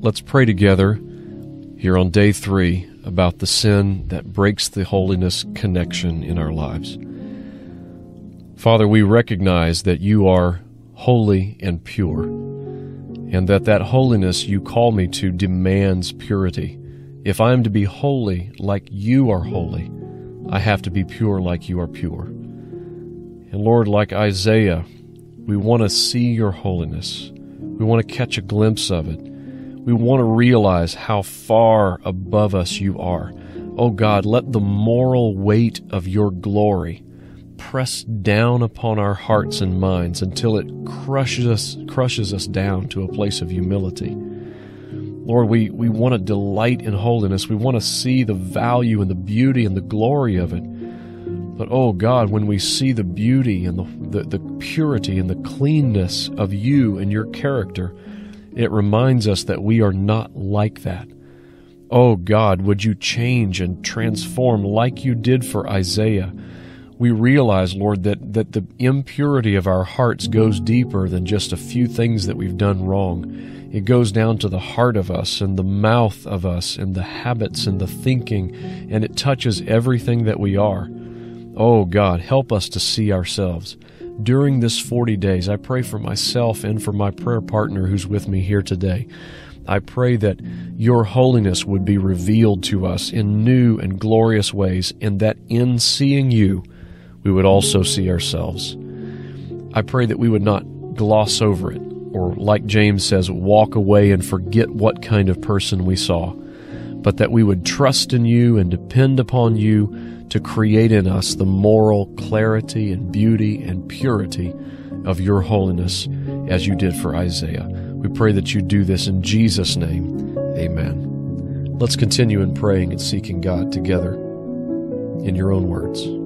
Let's pray together here on day three about the sin that breaks the holiness connection in our lives. Father, we recognize that you are holy and pure, and that that holiness you call me to demands purity. If I am to be holy like you are holy, I have to be pure like you are pure. And Lord, like Isaiah, we want to see your holiness. We want to catch a glimpse of it. We want to realize how far above us you are. Oh God, let the moral weight of your glory press down upon our hearts and minds until it crushes us, crushes us down to a place of humility. Lord, we, we want to delight in holiness. We want to see the value and the beauty and the glory of it. But oh God, when we see the beauty and the, the, the purity and the cleanness of you and your character, it reminds us that we are not like that. Oh God, would you change and transform like you did for Isaiah? We realize, Lord, that, that the impurity of our hearts goes deeper than just a few things that we've done wrong. It goes down to the heart of us and the mouth of us and the habits and the thinking, and it touches everything that we are. Oh God, help us to see ourselves. During this 40 days, I pray for myself and for my prayer partner who's with me here today. I pray that your holiness would be revealed to us in new and glorious ways, and that in seeing you, we would also see ourselves. I pray that we would not gloss over it, or like James says, walk away and forget what kind of person we saw, but that we would trust in you and depend upon you to create in us the moral clarity and beauty and purity of your holiness as you did for Isaiah. We pray that you do this in Jesus' name. Amen. Let's continue in praying and seeking God together in your own words.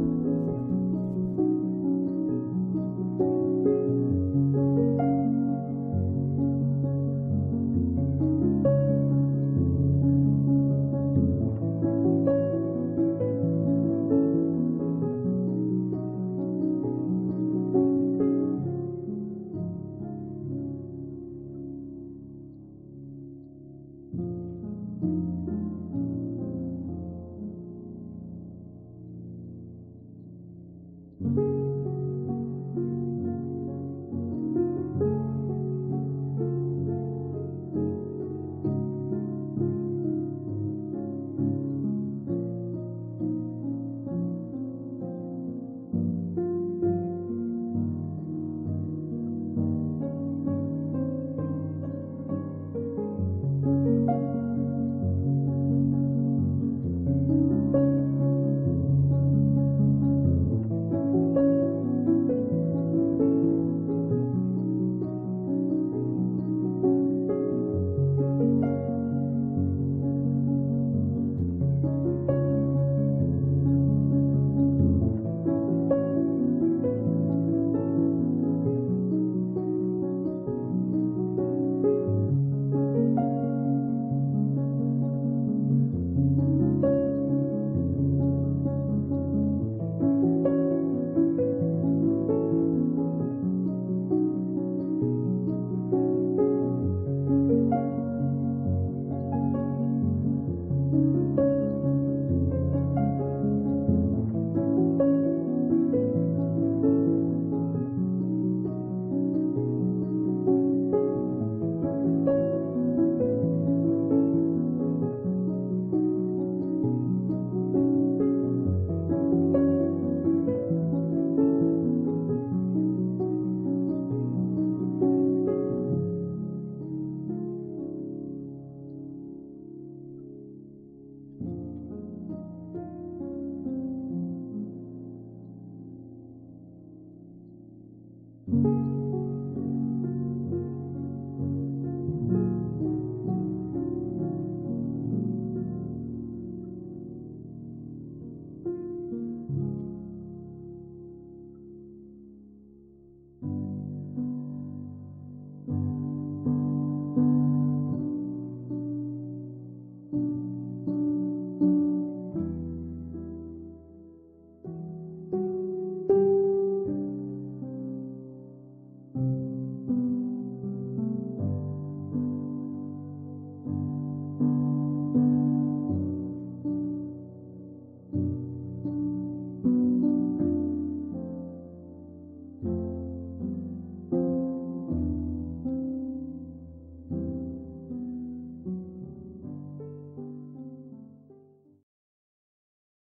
Mm-hmm.